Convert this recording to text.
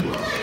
Wow.